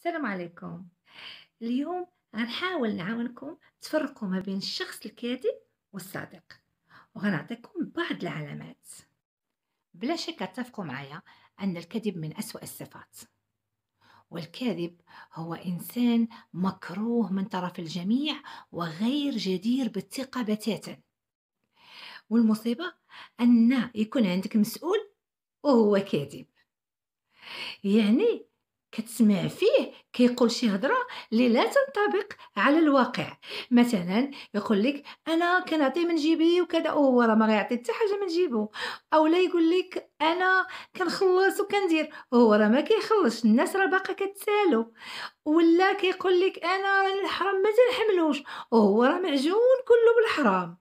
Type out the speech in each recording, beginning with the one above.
السلام عليكم. اليوم غنحاول نعاونكم تفرقوا ما بين الشخص الكاذب والصادق وغنعطيكم بعض العلامات. بلا شك اتفقوا معايا أن الكذب من أسوأ الصفات والكاذب هو إنسان مكروه من طرف الجميع وغير جدير بالثقة بتاتا. والمصيبة أن يكون عندك مسؤول وهو كاذب. يعني كتسمع فيه كيقول شي هضرة اللي لا تنطبق على الواقع. مثلا يقول لك أنا كنعطي من جيبي وكذا وهو راه ما غيعطي حتى حاجة من جيبو. أو لا يقول لك أنا كنخلص وكندير وهو راه ما كيخلصش الناس راه باقا كتسالو. ولا كيقول لك أنا الحرام ما تنحملوش وهو راه معجون كله بالحرام.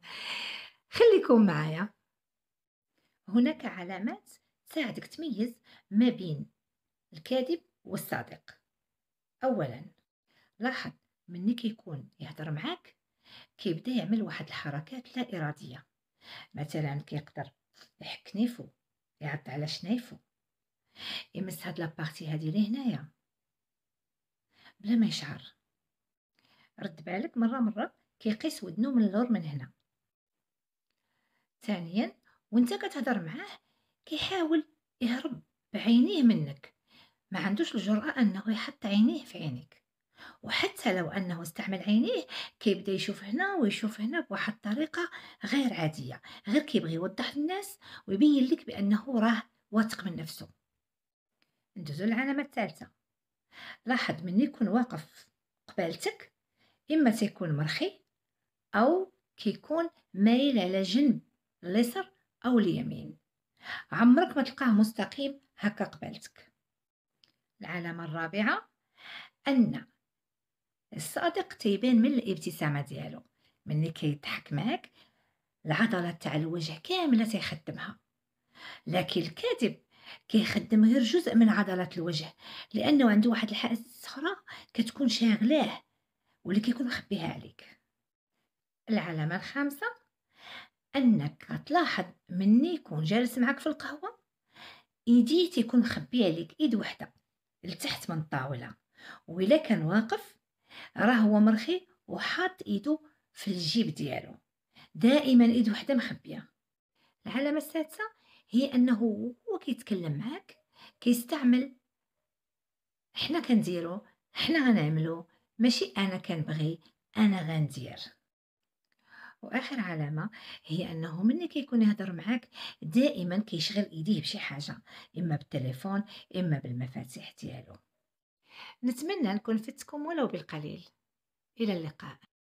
خليكم معايا. هناك علامات تساعدك تميز ما بين الكاذب والصادق. اولا لاحظ مني كيكون يهضر معاك كيبدا يعمل واحد الحركات لا إرادية. مثلا كيقدر يحك نيفو يعض على شنايفو يمس هاد la partie هادي لهنايا. بلا ما يشعر. رد بالك مرة مرة كيقيس ودنو من اللور من هنا. ثانيا وانت كتهضر معاه كيحاول يهرب بعينيه منك. ما عندوش الجرأة أنه يحط عينيه في عينيك وحتى لو أنه استعمل عينيه كيبدا يشوف هنا ويشوف هنا بواحد الطريقة غير عادية غير كيبغي يوضح للناس ويبين لك بأنه راه واثق من نفسه. ندوزو للعلامة الثالثة. لاحظ من يكون واقف قبالتك إما تيكون مرخي أو كيكون مايل على جنب اليسر أو اليمين. عمرك ما تلقاه مستقيم هكا قبالتك. العلامة الرابعة أن الصادق تيبان من الابتسامة ديالو؟ ملي كيضحك معاك العضلات تاع الوجه كاملة تيخدمها. لكن الكاذب كيخدم غير جزء من عضلات الوجه لأنه عنده واحد الحاسه أخرى كتكون شاغلاه واللي كيكون مخبيها عليك. العلامة الخامسة أنك تلاحظ مني يكون جالس معك في القهوة ايديه تيكون مخبي عليك إيد وحدة. لتحت من الطاولة. وإلا كان واقف راه هو مرخي وحاط إيدو في الجيب ديالو. دائما إيد وحدة مخبية. العلامة السادسة هي أنه هو كيتكلم معاك كيستعمل حنا كنديرو حنا غنعملو ماشي أنا كنبغي أنا غندير. وآخر علامة هي أنه ملي كيكون يهضر معاك دائما كيشغل إيديه بشي حاجة إما بالتليفون إما بالمفاتيح ديالو. نتمنى نكون فتكم ولو بالقليل. إلى اللقاء.